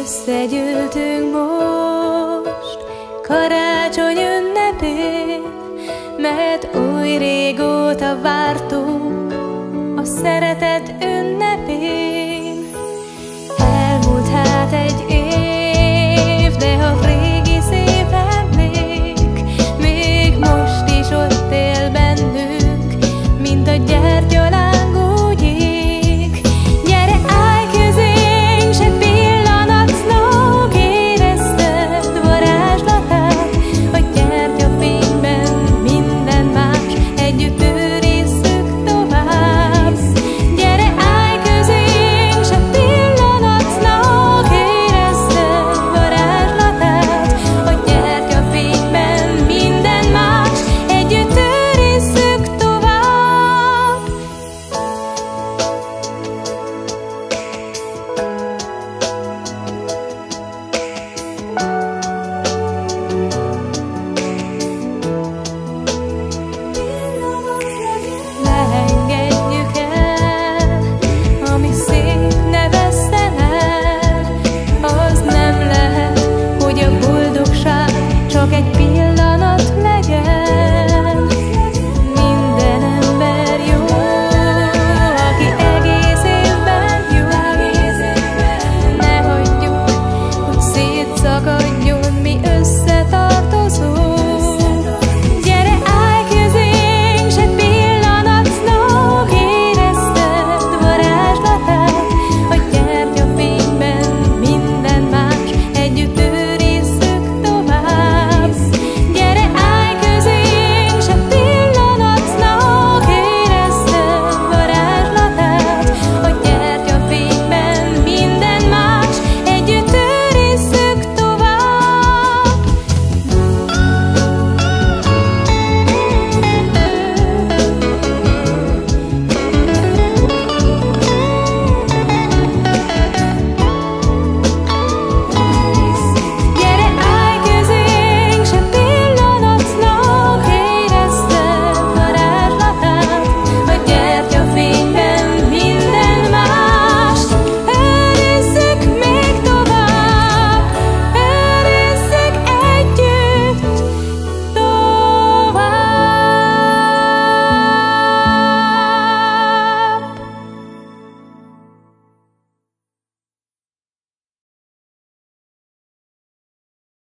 Összegyűltünk most karácsony ünnepén, mert oly régóta vártunk a szeretet ünnepén.